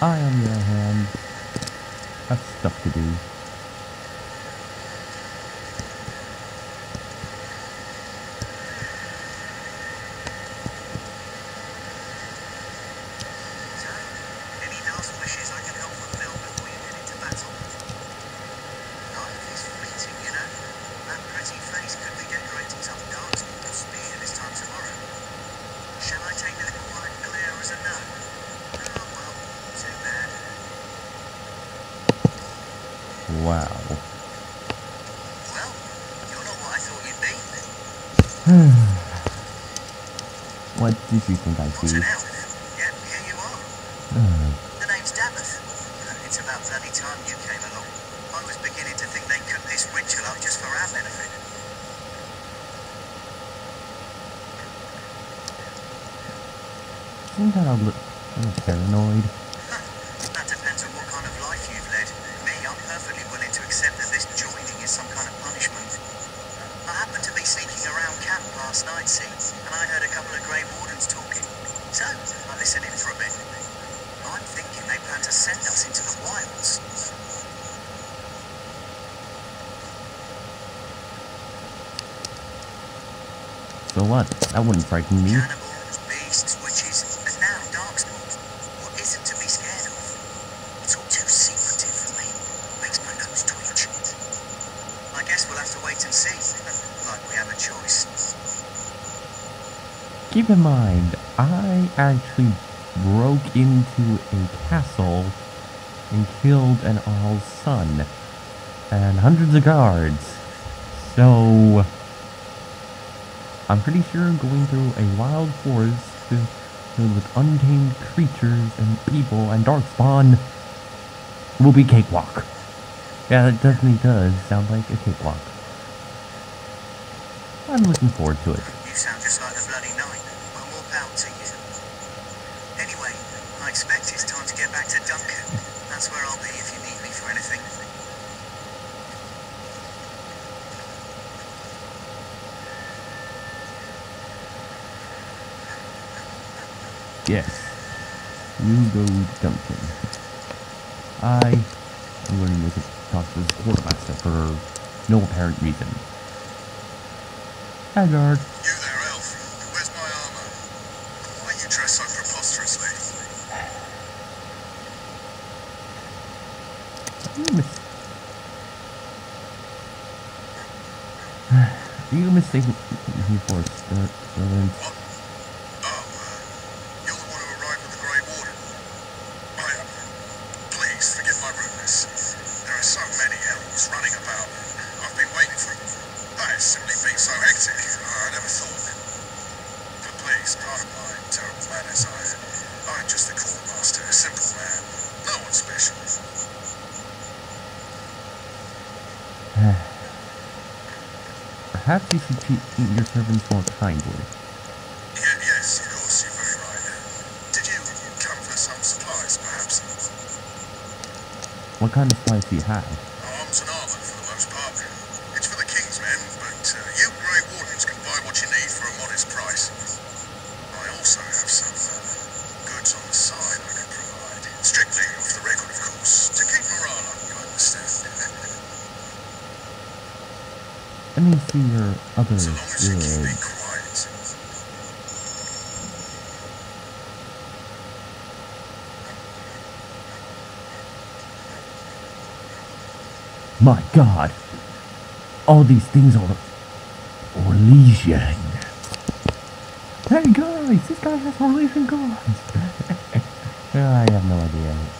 I, on the other hand, have stuff to do. So, any last wishes I can help fulfill before Wow. Well, you're not what I thought you'd be. What did you think I see? Yet here you are. The name's Daveth. It's about bloody time you came along. I was beginning to think they cooked this ritual up just for our benefit. Isn't that a little paranoid? Huh. That depends on what kind of life you've led. Me, I'm perfectly willing to accept that this joining is some kind of punishment. I happened to be sneaking around camp last night, see, and I heard a couple of Grey Wardens talking. So, I listened in for a bit. I'm thinking they plan to send us into the wilds. So what? That wouldn't frighten me. Cannibals, beasts, witches, and now darkspawn. What isn't to be scared of? It's all too secretive for me. Makes my nose twitch. I guess we'll have to wait and see. like we have a choice. Keep in mind, I actually broke into a castle and killed an Arl's son and hundreds of guards. So, I'm pretty sure going through a wild forest filled with untamed creatures and people and darkspawn will be cakewalk. Yeah, that definitely does sound like a cakewalk. I'm looking forward to it. You sound just like the bloody knight. Well, more power to you. Anyway, I expect it's time to get back to Duncan. That's where I'll be if you need me for anything. Yes. You go Duncan. I am going to talk to this quartermaster for no apparent reason. Haggard. You there, Elf. Where's my armor? Why are you dressed so preposterously? Mis- you mistaken me for a ser- servant. What? Oh, you're the one who arrived with the Grey Warden. I am. Please forgive my rudeness. There are so many elves running about. I've been waiting for them. Oh, it's simply been so hectic. I never thought. But please, pardon my I, I'm just a quartermaster, a simple man. No one special. Perhaps you should treat your servants more kindly. Ye- yes, of course, you're very right. Did you come for some supplies, perhaps? What kind of supplies do you have? Arms and armor, for the most part. It's for the King's men, but uh, you Grey Wardens can buy what you need for a modest price. I also have some uh, goods on the side I can provide. Strictly off the record, of course, to keep morale up, you understand. Let me see your other so long as you keep it goods. quiet. My god. All these things are Orlesian. Hey guys, this guy has Orlesian guns. I have no idea.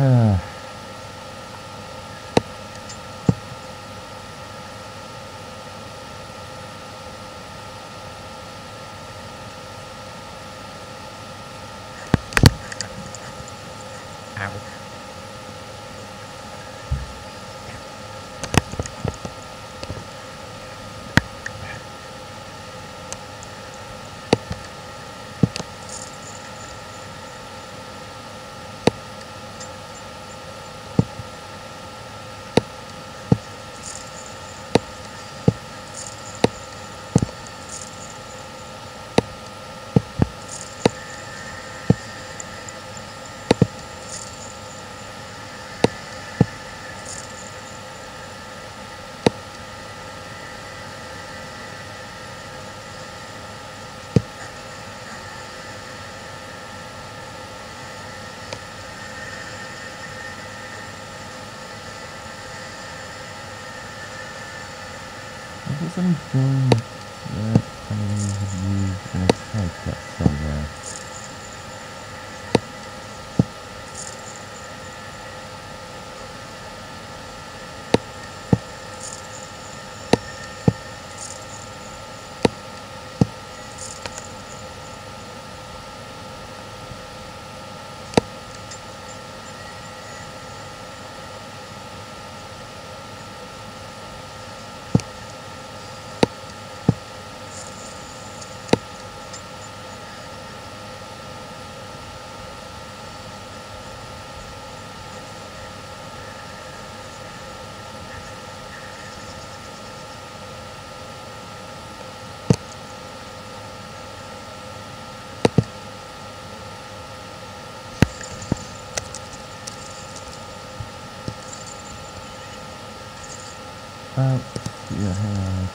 Uh, ow. Is this anything that I use in a side quest somewhere? Yeah, hang on.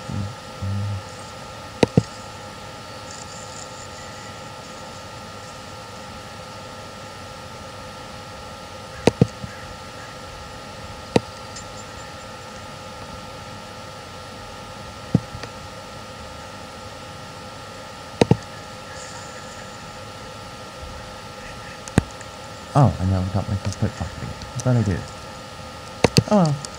Oh, I now got myself pickpocketing. I thought I did. Oh well.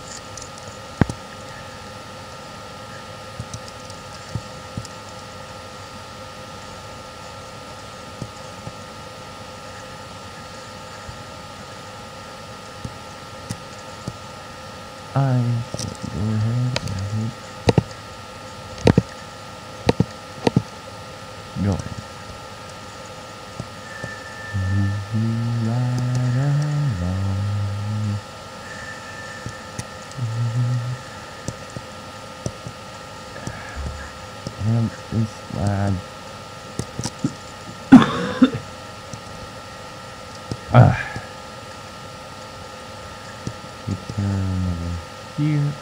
I go ahead and keep going. Moving right along. Damn this lag. Ah. Return over here.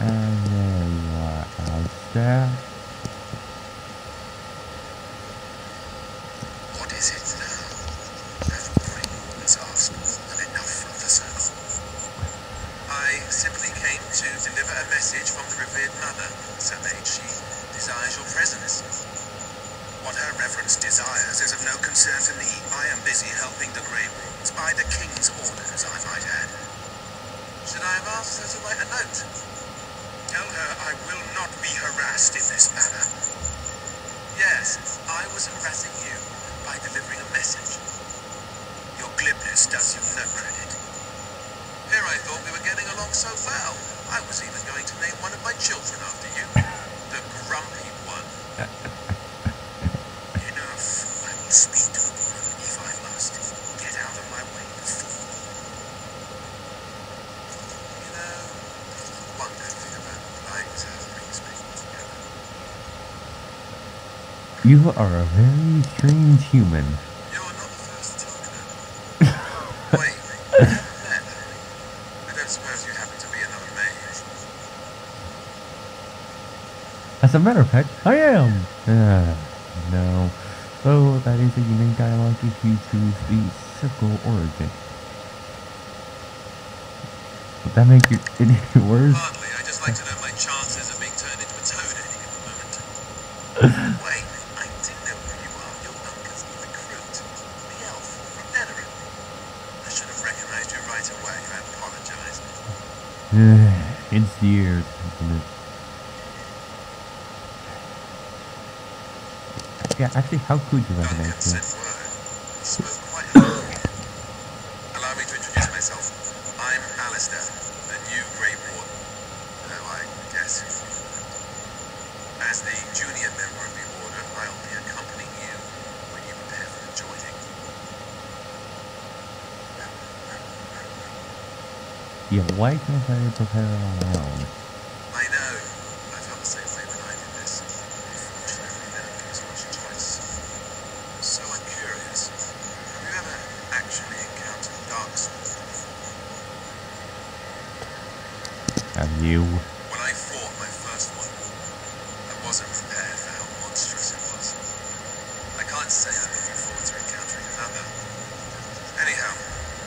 And there you are, Alistair. What is it now? Grey Wardens asked, and enough of the? I simply came to deliver a message from the revered mother, Sir Mage. She desires your presence. What her reverence desires is of no concern to me. I am busy helping the Grey Wardens by the King's orders, I might add. Should I have asked her to write a note? Tell her I will not be harassed in this manner. Yes, I was harassing you by delivering a message. Your glibness does you no credit. Here I thought we were getting along so well. I was even going to name one of my children after you. The grumpy one. Enough. I will speak to the woman if I must. Get out of my way before. You know, one good thing about life is how it brings people together. You are a very strange human. You're not the first to tell me that. Wait, we haven't met, have we? I don't suppose you happen to be another mage. As a matter of fact, I am! Ah, no. So, that is a unique dialogue if you choose the circle origin. Would that make it any worse? Hardly. I just like to know my chances of being turned into a toad at any given moment. Wait, I do know who you are. You're Duncan's recruit. The elf from Denerim. I should have recognized you right away. I apologize. It's years, isn't it? Yeah, actually, how could you recognize me? Allow me to introduce myself. I'm Alistair, the new Grey Warden. Though I guess. As the junior member of the Order, I'll be accompanying you when you prepare for the joining. Yeah, why can't I prepare on my own? I know. I felt the same way when I did this. Unfortunately, there was much choice. So I'm curious. Have you ever actually encountered darkspawn before? Have you? When I fought my first one, I wasn't prepared for how monstrous it was. I can't say I'm looking forward to encountering another. Anyhow,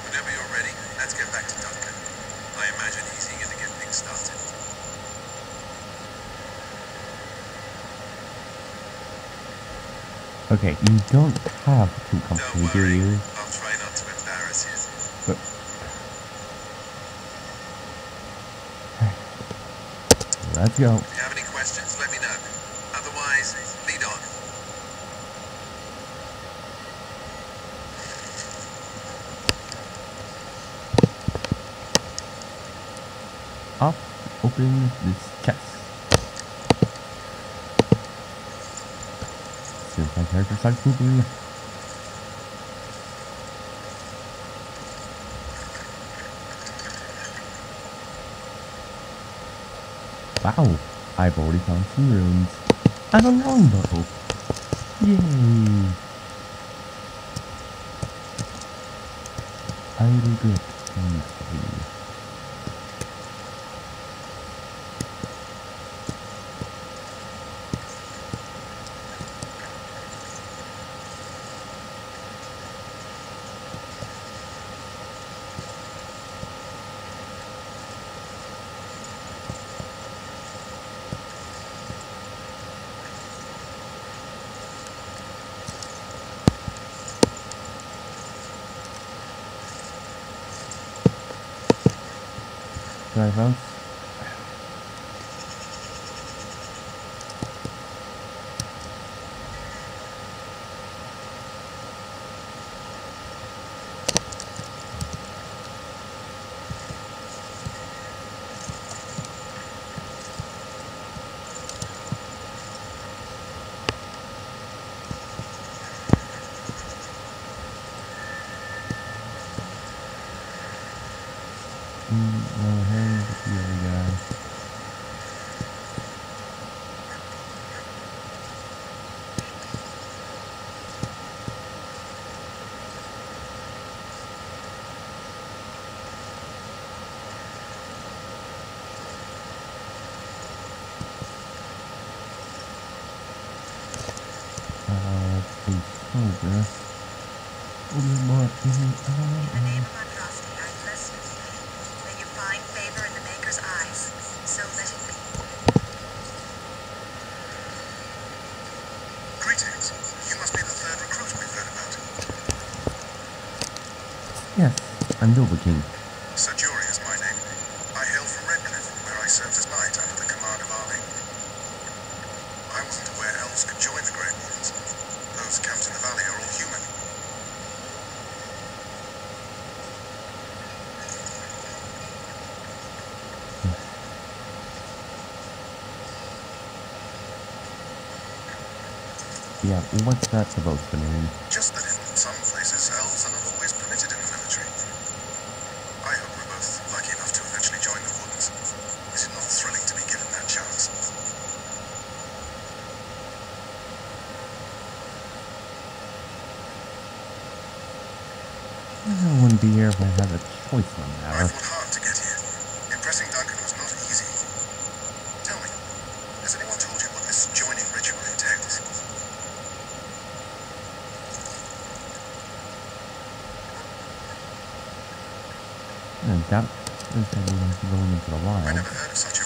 whenever you're ready, let's get back to Duncan. I imagine Okay, you don't have to come Don't to me, do you? I'll try not to embarrass you. But let's go. If you have any questions, let me know. Otherwise, lead on. Up, open this chest. Since my character starts moving. Wow, I've already found some runes. And a longbow. Yay! I regret anything. Sorry, folks. Mm, no, hey, the other guy. Uh, please, soldier. A little more. In the name I bless you. May you find favor in the Maker's eyes. So let it be. Greetings. You must be the third recruit we've heard about. Yes, I'm Nova King. Ser Jory is my name. I hail from Redcliffe, where I served as knight under the command of Arl Eamon. I wasn't aware elves could join the Grey Wardens. Those camped in the valley are all human. Yeah, what's that supposed to mean? Just that in some places, elves are not always permitted in the military. I hope we're both lucky enough to eventually join the Wardens. Is it not thrilling to be given that chance? I wouldn't be here if I had a choice in the matter. I've fought hard to get here. Impressing Duncan was not easy. Tell me, has anyone told you what this joining ritual entails? And that is everyone going into the I wild. never heard of such